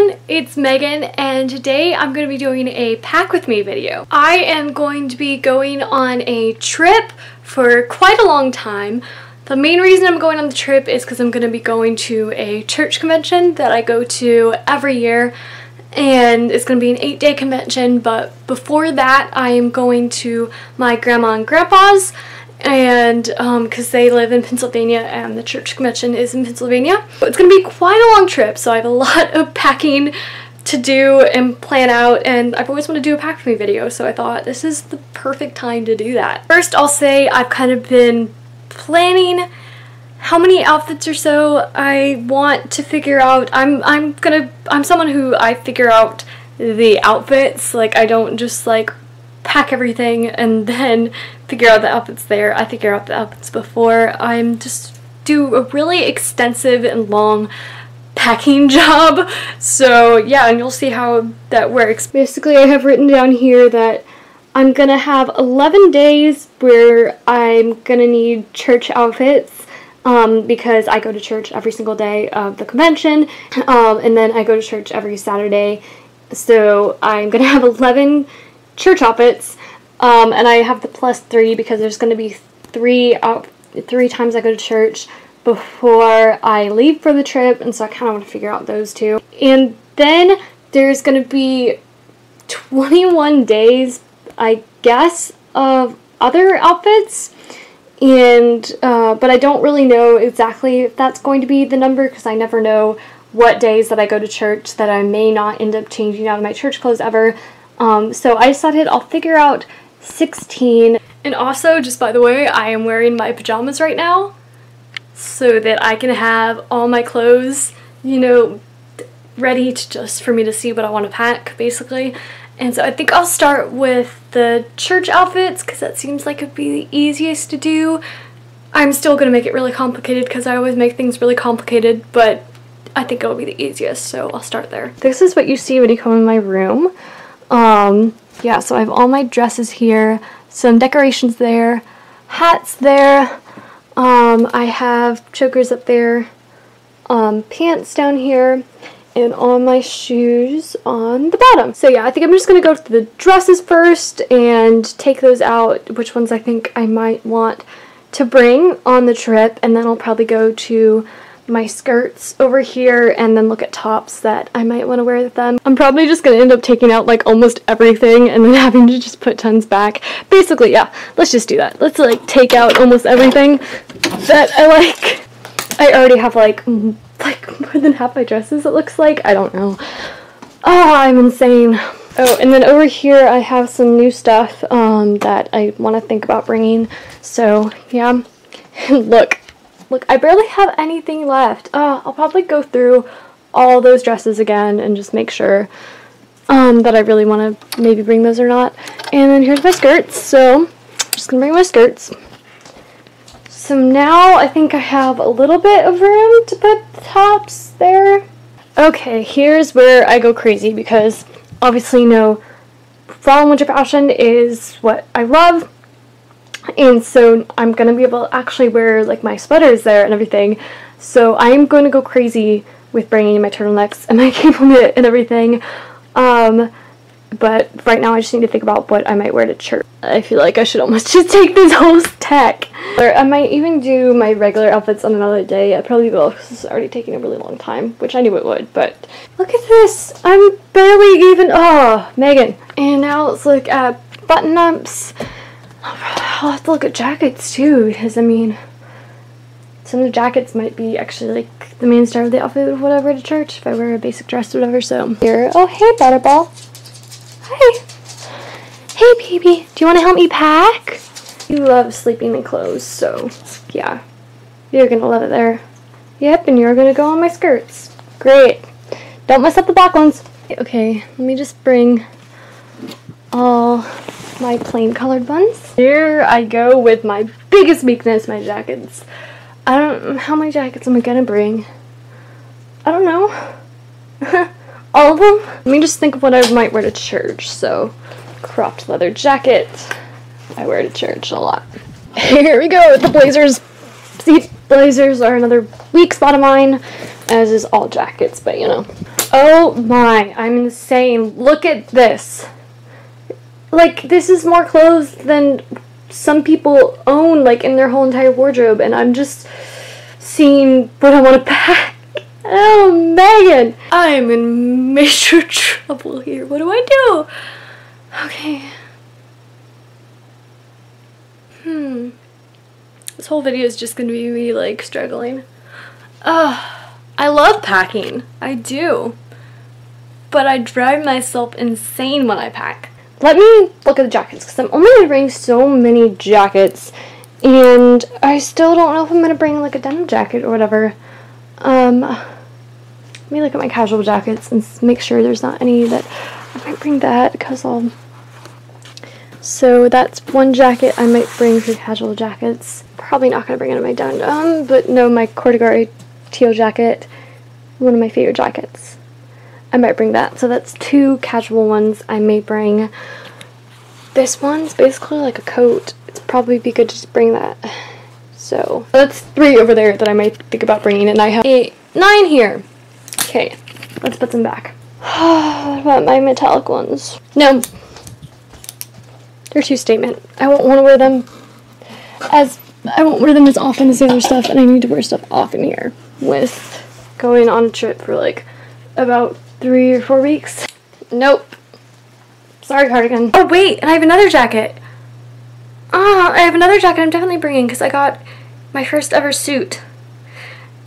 everyone, it's Megan and today I'm going to be doing a pack with me video. I am going to be going on a trip for quite a long time. The main reason I'm going on the trip is because I'm going to be going to a church convention that I go to every year and it's going to be an eight day convention but before that I am going to my grandma and grandpa's and because um, they live in Pennsylvania and the church convention is in Pennsylvania. It's going to be quite a long trip, so I have a lot of packing to do and plan out and I've always wanted to do a pack for me video so I thought this is the perfect time to do that. First I'll say I've kind of been planning how many outfits or so I want to figure out. I'm I'm gonna I'm someone who I figure out the outfits like I don't just like pack everything and then figure out the outfits there. I figure out the outfits before. I'm just do a really extensive and long packing job. So yeah, and you'll see how that works. Basically, I have written down here that I'm gonna have 11 days where I'm gonna need church outfits um, because I go to church every single day of the convention um, and then I go to church every Saturday. So I'm gonna have 11 church outfits, um, and I have the plus three because there's going to be three out three times I go to church before I leave for the trip, and so I kind of want to figure out those two. And then there's going to be 21 days, I guess, of other outfits and uh, but I don't really know exactly if that's going to be the number because I never know what days that I go to church that I may not end up changing out of my church clothes ever. Um, so I decided I'll figure out 16. And also, just by the way, I am wearing my pajamas right now so that I can have all my clothes, you know, ready to just for me to see what I want to pack, basically. And so I think I'll start with the church outfits because that seems like it'd be the easiest to do. I'm still going to make it really complicated because I always make things really complicated, but I think it'll be the easiest, so I'll start there. This is what you see when you come in my room. Um, yeah, so I have all my dresses here, some decorations there, hats there, um, I have chokers up there, um, pants down here, and all my shoes on the bottom. So yeah, I think I'm just going to go to the dresses first and take those out, which ones I think I might want to bring on the trip, and then I'll probably go to my skirts over here and then look at tops that I might want to wear with them. I'm probably just going to end up taking out like almost everything and then having to just put tons back. Basically, yeah, let's just do that. Let's like take out almost everything that I like. I already have like like more than half my dresses it looks like. I don't know. Oh, I'm insane. Oh, and then over here I have some new stuff um, that I want to think about bringing. So, yeah. Look, Look, I barely have anything left. Uh, I'll probably go through all those dresses again and just make sure um, that I really want to maybe bring those or not. And then here's my skirts. So, I'm just going to bring my skirts. So now I think I have a little bit of room to put the tops there. Okay, here's where I go crazy because obviously, you know, fall and winter fashion is what I love and so I'm gonna be able to actually wear like my sweaters there and everything so I'm going to go crazy with bringing my turtlenecks and my cable knit and everything um, but right now I just need to think about what I might wear to church. I feel like I should almost just take this whole stack. Or I might even do my regular outfits on another day. I probably will because it's already taking a really long time, which I knew it would, but look at this! I'm barely even- oh, Megan. And now let's look at button-ups. I'll have to look at jackets too, because I mean, some of the jackets might be actually like the main star of the outfit of whatever to church if I wear a basic dress or whatever. So here, oh hey Butterball, hi, hey baby, do you want to help me pack? You love sleeping in clothes, so yeah, you're gonna love it there. Yep, and you're gonna go on my skirts. Great. Don't mess up the black ones. Okay, let me just bring all my plain colored ones. Here I go with my biggest weakness, my jackets. I don't how many jackets am I gonna bring? I don't know. All of them? Let me just think of what I might wear to church. So, cropped leather jacket. I wear to church a lot. Here we go with the blazers. See, blazers are another weak spot of mine, as is all jackets, but you know. Oh my, I'm insane. Look at this. Like, this is more clothes than some people own, like, in their whole entire wardrobe, and I'm just seeing what I want to pack. Oh, Megan! I'm in major trouble here. What do I do? Okay. Hmm. This whole video is just gonna be me, like, struggling. Ugh. I love packing. I do. But I drive myself insane when I pack. Let me look at the jackets because I'm only going to bring so many jackets and I still don't know if I'm going to bring like a denim jacket or whatever. Um, let me look at my casual jackets and make sure there's not any that I might bring that because I'll so that's one jacket I might bring for casual jackets. Probably not going to bring it in my denim, but no, my Corduroy teal jacket, one of my favorite jackets. I might bring that. So that's two casual ones I may bring. This one's basically like a coat. It's probably be good to just bring that. So that's three over there that I might think about bringing and I have eight, nine here. Okay, let's put them back. what about my metallic ones? No. They're too statement. I won't want to wear them as I won't wear them as often as the other stuff and I need to wear stuff often here with going on a trip for like about three or four weeks. Nope. Sorry, cardigan. Oh, wait, and I have another jacket. Ah, I have another jacket I'm definitely bringing because I got my first ever suit.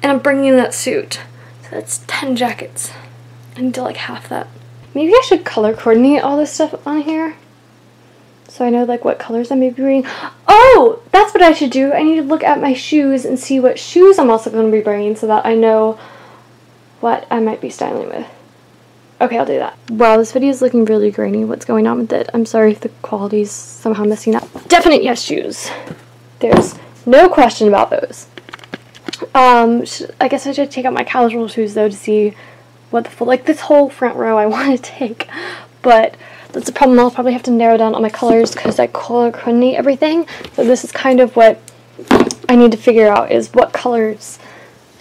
And I'm bringing that suit. So that's 10 jackets. I need to like half that. Maybe I should color coordinate all this stuff on here. So I know like what colors I may be wearing. Oh, that's what I should do. I need to look at my shoes and see what shoes I'm also going to be bringing so that I know what I might be styling with. Okay, I'll do that. Wow, this video is looking really grainy. What's going on with it? I'm sorry if the quality's somehow messing up. Definite yes shoes. There's no question about those. Um, I guess I should take out my casual shoes though to see what the full, like this whole front row I want to take. But that's the problem. I'll probably have to narrow down all my colors because I color coordinate everything. So this is kind of what I need to figure out is what colors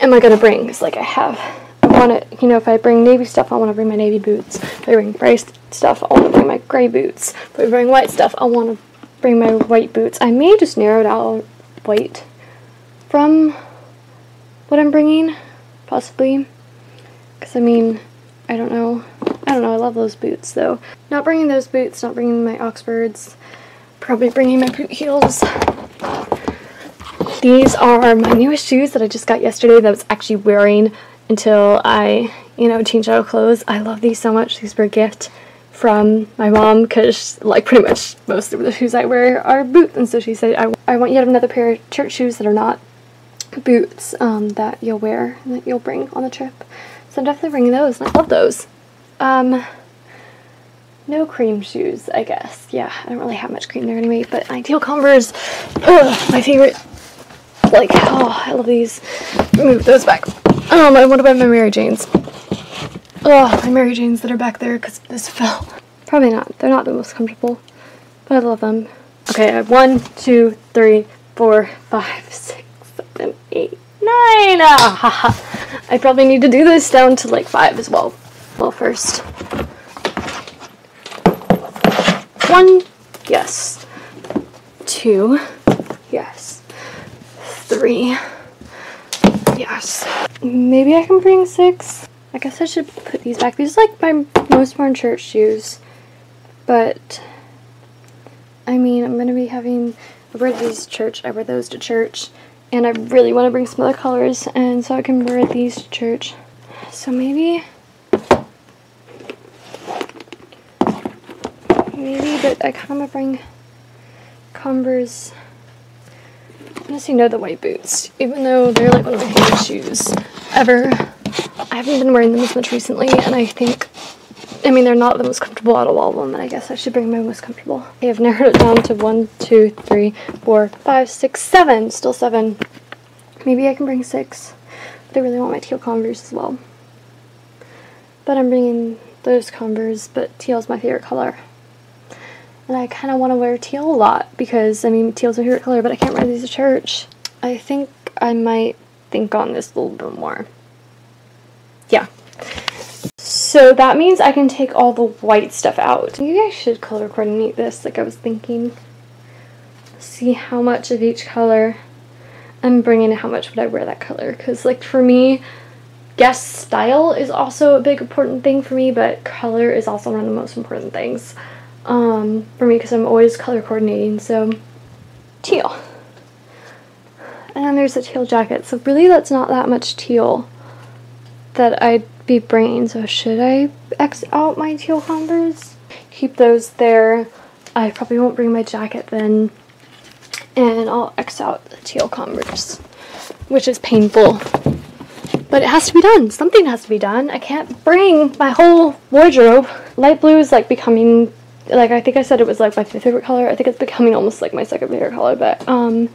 am I going to bring. Because like I have, want to, you know, if I bring navy stuff, I want to bring my navy boots. If I bring gray stuff, I want to bring my gray boots. If I bring white stuff, I want to bring my white boots. I may just narrow it down white from what I'm bringing, possibly. Because I mean, I don't know. I don't know, I love those boots though. Not bringing those boots, not bringing my Oxfords, probably bringing my boot heels. These are my newest shoes that I just got yesterday that I was actually wearing until I, you know, change out of clothes. I love these so much. These were a gift from my mom because like pretty much most of the shoes I wear are boots and so she said I, I want you to have another pair of church shoes that are not boots um, that you'll wear and that you'll bring on the trip. So I'm definitely bringing those and I love those. Um, no cream shoes, I guess. Yeah, I don't really have much cream there anyway, but ideal Converse, ugh, my favorite. Like, oh, I love these. Move those back. Um, I want to buy my Mary Janes. Oh, my Mary Janes that are back there because this fell. Probably not. They're not the most comfortable, but I love them. Okay, I have one, two, three, four, five, six, seven, eight, nine. Ah, I probably need to do this down to like five as well well first. One, yes. Two, yes. Three, yes. Maybe I can bring six. I guess I should put these back. These are like my most worn church shoes. But, I mean, I'm going to be having, I wear these church, I wear those to church. And I really want to bring some other colors, and so I can wear these to church. So maybe maybe, but I kind of bring Converse. Honestly, no, the white boots, even though they're like one of my favorite shoes ever. I haven't been wearing them as much recently, and I think, I mean, they're not the most comfortable out of all of them, and I guess I should bring my most comfortable. I have narrowed it down to one, two, three, four, five, six, seven. Still seven. Maybe I can bring six, but I really want my teal Converse as well. But I'm bringing those Converse, but teal is my favorite color. And I kind of want to wear teal a lot because, I mean, teal's my favorite color, but I can't wear these to church. I think I might think on this a little bit more. Yeah. So that means I can take all the white stuff out. Maybe I should color coordinate this like I was thinking. See how much of each color I'm bringing how much would I wear that color. Because like for me, guest style is also a big important thing for me, but color is also one of the most important things um, for me because I'm always color coordinating. So teal. And then there's a teal jacket. So really that's not that much teal that I'd be bringing. So should I X out my teal Converse? Keep those there. I probably won't bring my jacket then. And I'll X out the teal Converse, which is painful. But it has to be done. Something has to be done. I can't bring my whole wardrobe. Light blue is like becoming, like I think I said it was like my fifth favorite color. I think it's becoming almost like my second favorite color. But um,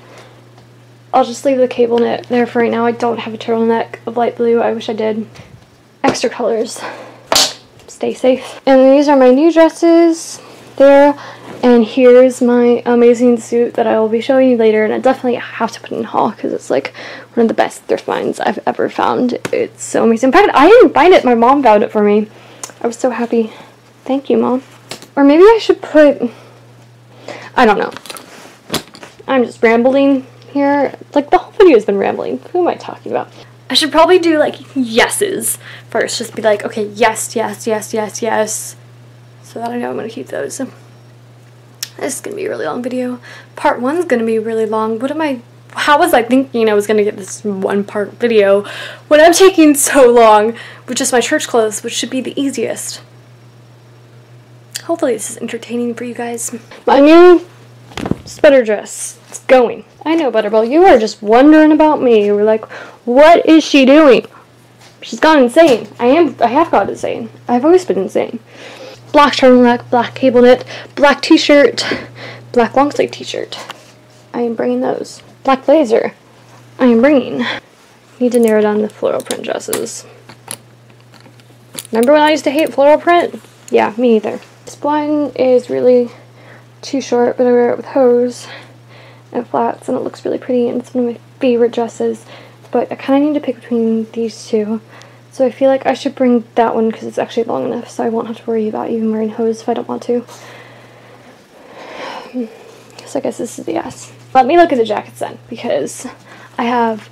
I'll just leave the cable knit there for right now. I don't have a turtleneck of light blue. I wish I did. Extra colors. Stay safe. And these are my new dresses there. And here's my amazing suit that I will be showing you later. And I definitely have to put in haul because it's like one of the best thrift finds I've ever found. It's so amazing. In fact, I didn't find it. My mom found it for me. I was so happy. Thank you, Mom. Or maybe I should put... I don't know. I'm just rambling here. Like, the whole video has been rambling. Who am I talking about? I should probably do, like, yeses first. Just be like, okay, yes, yes, yes, yes, yes. So that I know I'm going to keep those. This is going to be a really long video. Part one's going to be really long. What am I... How was I thinking I was going to get this one part video when I'm taking so long with just my church clothes, which should be the easiest. Hopefully this is entertaining for you guys. My new sweater dress. It's going. I know, Butterball, you are just wondering about me. You were like, what is she doing? She's gone insane. I am, I have gone insane. I've always been insane. Black turtleneck, black cable knit, black t-shirt, black long sleeve t-shirt. I am bringing those. Black blazer. I am bringing. Need to narrow down the floral print dresses. Remember when I used to hate floral print? Yeah, me either. This one is really too short, but I wear it with hose and flats, and it looks really pretty, and it's one of my favorite dresses. But I kind of need to pick between these two. So I feel like I should bring that one because it's actually long enough, so I won't have to worry about even wearing hose if I don't want to. So I guess this is the yes. Let me look at the jackets then, because I have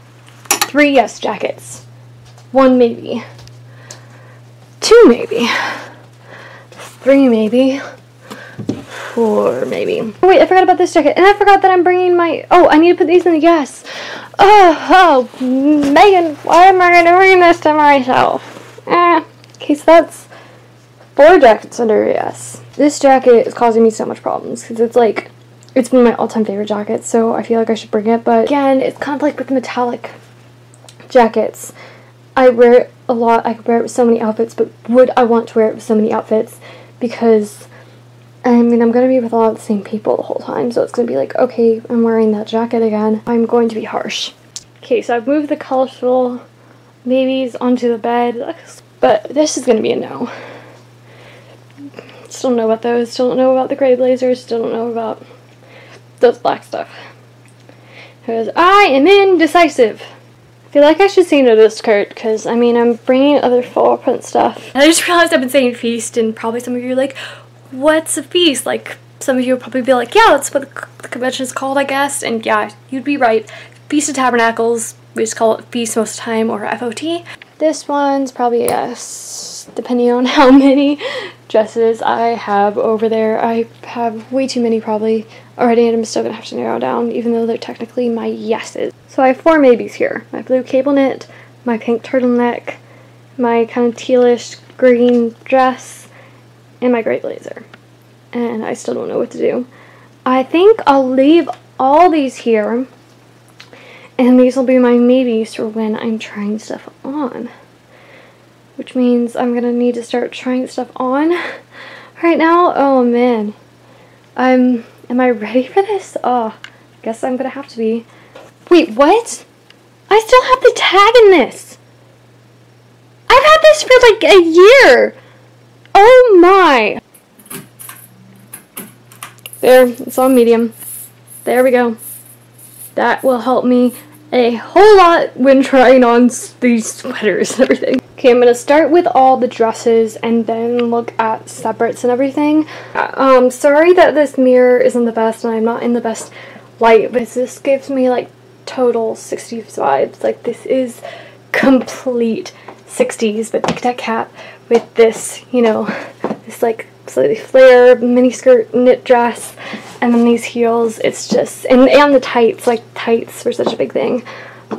three yes jackets. One maybe. Two maybe. Three maybe four, maybe. Oh, wait, I forgot about this jacket. And I forgot that I'm bringing my... Oh, I need to put these in the yes. Oh, oh, Megan, why am I going to bring this to myself? Eh. Okay, so that's four jackets under yes. This jacket is causing me so much problems because it's like... It's of my all-time favorite jackets, so I feel like I should bring it. But again, it's kind of like with metallic jackets. I wear it a lot. I could wear it with so many outfits, but would I want to wear it with so many outfits? Because I mean, I'm going to be with a lot of the same people the whole time, so it's going to be like, okay, I'm wearing that jacket again. I'm going to be harsh. Okay, so I've moved the colorful babies onto the bed, but this is going to be a no. Still don't know about those, still don't know about the gray blazers, still don't know about those black stuff. Because I am indecisive. Feel like I should say no to this skirt because, I mean, I'm bringing other fall print stuff. And I just realized I've been saying feast and probably some of you are like, what's a feast? Like, some of you would probably be like, yeah, that's what the convention is called, I guess. And yeah, you'd be right. Feast of Tabernacles, we just call it Feast most of the time, or FOT. This one's probably yes, depending on how many dresses I have over there. I have way too many probably already, and I'm still gonna have to narrow down, even though they're technically my yeses. So I have four maybes here. My blue cable knit, my pink turtleneck, my kind of tealish green dress, and my gray blazer. And I still don't know what to do. I think I'll leave all these here. And these will be my maybes for when I'm trying stuff on. Which means I'm to need to start trying stuff on right now. Oh man. I'm, am I ready for this? Oh, I guess I'm to have to be. Wait, what? I still have the tag in this. I've had this for like a year. Oh my! There, it's on medium. There we go. That will help me a whole lot when trying on these sweaters and everything. Okay, I'm going to start with all the dresses and then look at separates and everything. Um, sorry that this mirror isn't the best and I'm not in the best light, but this gives me like total 60s vibes. Like this is complete 60s, but Tic Tac cap with this, you know, this like slightly flare mini skirt knit dress and then these heels. It's just, and, and the tights, like tights were such a big thing.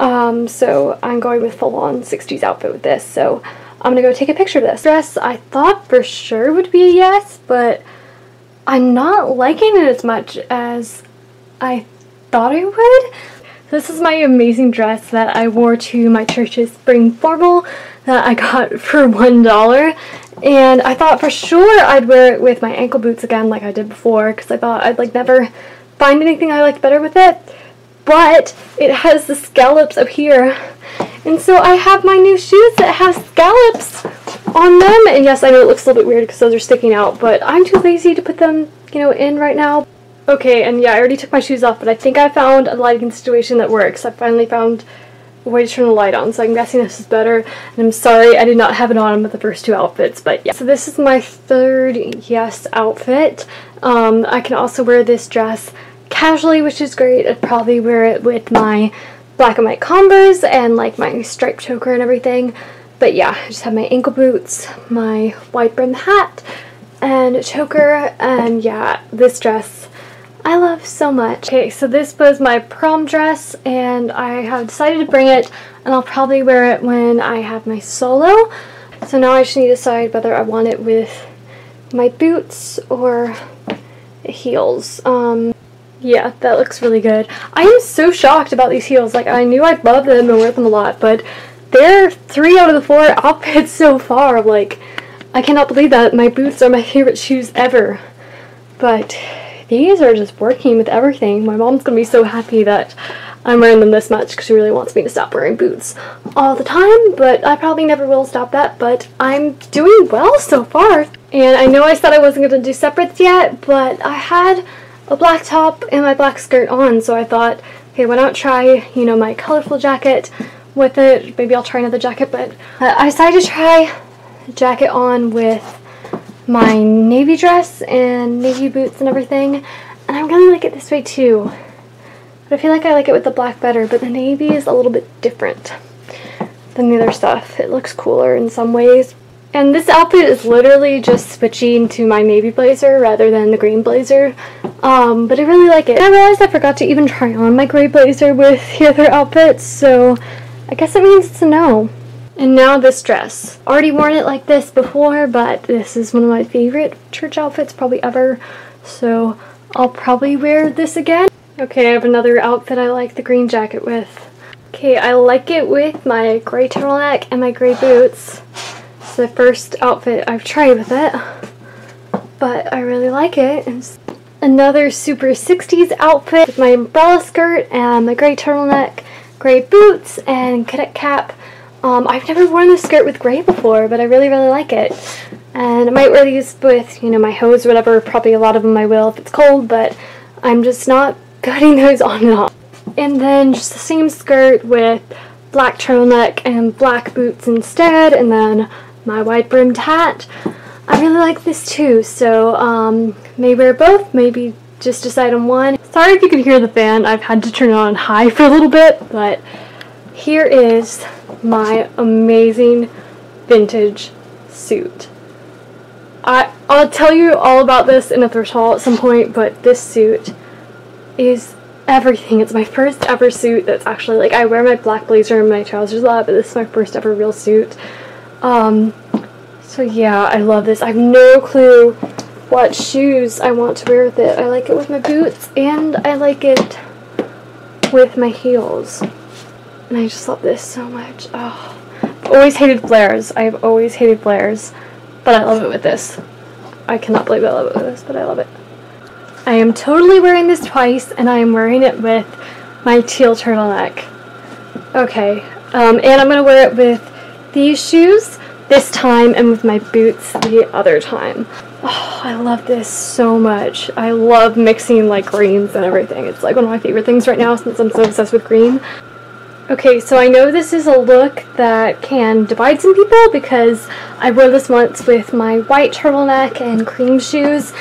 Um, so I'm going with full-on 60s outfit with this. So I'm gonna go take a picture of this. Dress I thought for sure would be a yes, but I'm not liking it as much as I thought I would. This is my amazing dress that I wore to my church's spring formal that I got for one dollar and I thought for sure I'd wear it with my ankle boots again like I did before because I thought I'd like never find anything I liked better with it but it has the scallops up here. And so I have my new shoes that have scallops on them. And yes I know it looks a little bit weird because those are sticking out but I'm too lazy to put them you know in right now. Okay and yeah I already took my shoes off but I think I found a lighting situation that works. I finally found a way to turn the light on so I'm guessing this is better. And I'm sorry I did not have it on with the first two outfits but yeah. So this is my third yes outfit. Um, I can also wear this dress casually, which is great. I'd probably wear it with my black and white Converse and like my striped choker and everything. But yeah, I just have my ankle boots, my wide brim hat, and choker, and yeah, this dress I love so much. Okay, so this was my prom dress, and I have decided to bring it, and I'll probably wear it when I have my solo. So now I just need to decide whether I want it with my boots or heels. Um, yeah, that looks really good. I am so shocked about these heels. Like, I knew I'd love them and wear them a lot, but they're three out of the four outfits so far. Like, I cannot believe that. My boots are my favorite shoes ever. But these are just working with everything. My mom's gonna be so happy that I'm wearing them this much because she really wants me to stop wearing boots all the time, but I probably never will stop that, but I'm doing well so far. And I know I said I wasn't going to do separates yet, but I had a black top and my black skirt on, so I thought, okay, why not try, you know, my colorful jacket with it. Maybe I'll try another jacket, but uh, I decided to try jacket on with my navy dress and navy boots and everything, and I really like it this way too. But I feel like I like it with the black better, but the navy is a little bit different than the other stuff. It looks cooler in some ways, and this outfit is literally just switching to my navy blazer rather than the green blazer. Um, but I really like it. And I realized I forgot to even try on my gray blazer with the other outfits, so I guess it means it's a no. And now this dress. Already worn it like this before, but this is one of my favorite church outfits probably ever. So I'll probably wear this again. Okay, I have another outfit I like the green jacket with. Okay, I like it with my gray turtleneck and my gray boots the first outfit I've tried with it, but I really like it. It's another super 60s outfit with my umbrella skirt and my gray turtleneck, gray boots, and cadet cap. Um, I've never worn this skirt with gray before, but I really, really like it. And I might wear these with, you know, my hose or whatever. Probably a lot of them I will if it's cold, but I'm just not getting those on and off. And then just the same skirt with black turtleneck and black boots instead, and then my wide brimmed hat. I really like this too, so um, maybe wear both, maybe just decide on one. Sorry if you can hear the fan, I've had to turn it on high for a little bit, but here is my amazing vintage suit. I, I'll tell you all about this in a thrift haul at some point, but this suit is everything. It's my first ever suit that's actually, like, I wear my black blazer and my trousers a lot, but this is my first ever real suit. Um, so yeah, I love this. I have no clue what shoes I want to wear with it. I like it with my boots and I like it with my heels. And I just love this so much. Oh, I've always hated flares. I've always hated flares, but I love it with this. I cannot believe I love it with this, but I love it. I am totally wearing this twice, and I am wearing it with my teal turtleneck. Okay, um, and I'm going to wear it with these shoes this time and with my boots the other time. Oh, I love this so much. I love mixing like greens and everything. It's like one of my favorite things right now since I'm so obsessed with green. Okay, so I know this is a look that can divide some people because I wore this once with my white turtleneck and cream shoes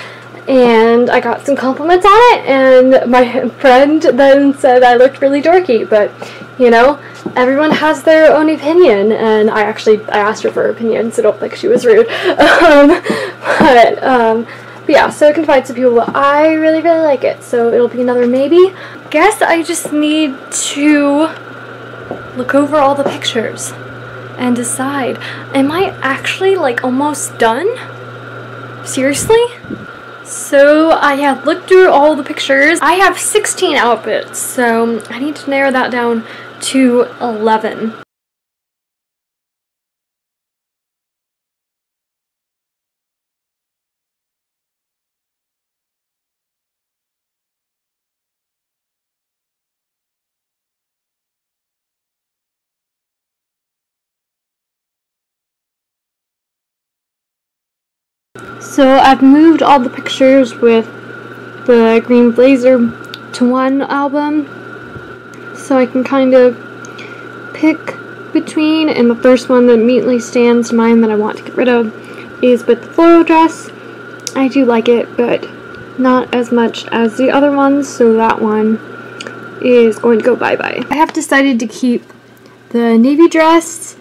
and I got some compliments on it and my friend then said I looked really dorky, but you know, everyone has their own opinion and I actually I asked her for her opinion so don't think she was rude. um, but, um, but yeah, so divide some people, I really really like it so it'll be another maybe. Guess I just need to look over all the pictures and decide, am I actually like almost done? Seriously? So I have looked through all the pictures. I have 16 outfits, so I need to narrow that down to 11. So I've moved all the pictures with the green blazer to one album so I can kind of pick between and the first one that immediately stands to mind that I want to get rid of is with the floral dress. I do like it but not as much as the other ones so that one is going to go bye-bye. I have decided to keep the navy dress,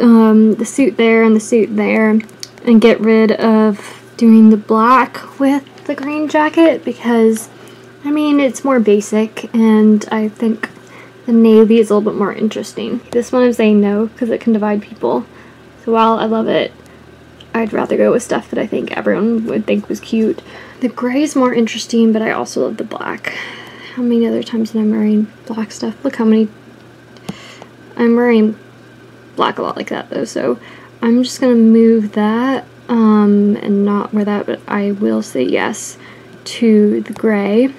um, the suit there and the suit there and get rid of doing the black with the green jacket because I mean it's more basic and I think the navy is a little bit more interesting. This one I'm saying no because it can divide people. So while I love it, I'd rather go with stuff that I think everyone would think was cute. The gray is more interesting, but I also love the black. How many other times did I'm wearing black stuff? Look how many. I'm wearing black a lot like that though, so I'm just gonna move that um, and not wear that, but I will say yes to the gray.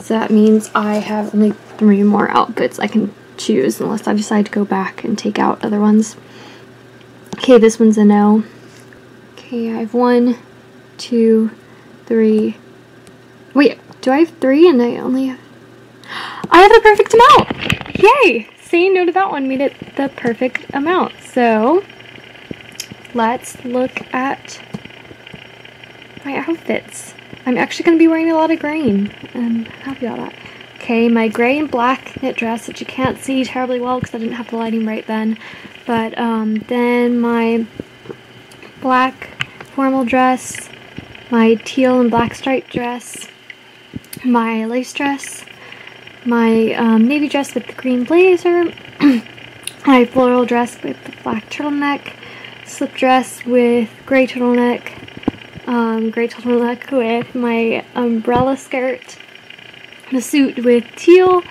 So that means I have only three more outfits I can choose unless I decide to go back and take out other ones. Okay, this one's a no. Okay, I have one, two, three. Wait, do I have three and I only have... I have the perfect amount! Yay! Saying no to that one made it the perfect amount. So, let's look at my outfits. I'm actually going to be wearing a lot of green. I'm happy about that. Okay, my gray and black knit dress that you can't see terribly well because I didn't have the lighting right then. But um, then my black formal dress, my teal and black striped dress, my lace dress, my um, navy dress with the green blazer, my floral dress with the black turtleneck, slip dress with gray turtleneck, um, gray turtleneck with my umbrella skirt, the suit with teal,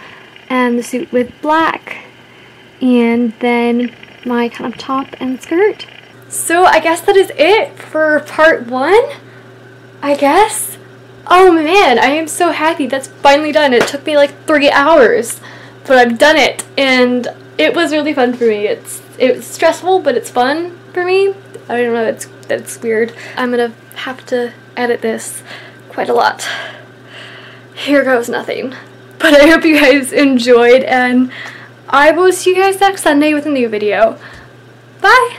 and the suit with black, and then my kind of top and skirt. So I guess that is it for part one, I guess. Oh man, I am so happy that's finally done. It took me like three hours, but I've done it, and it was really fun for me. It's it was stressful, but it's fun for me. I don't know, it's, that's weird. I'm gonna have to edit this quite a lot. Here goes nothing. But I hope you guys enjoyed and I will see you guys next Sunday with a new video. Bye!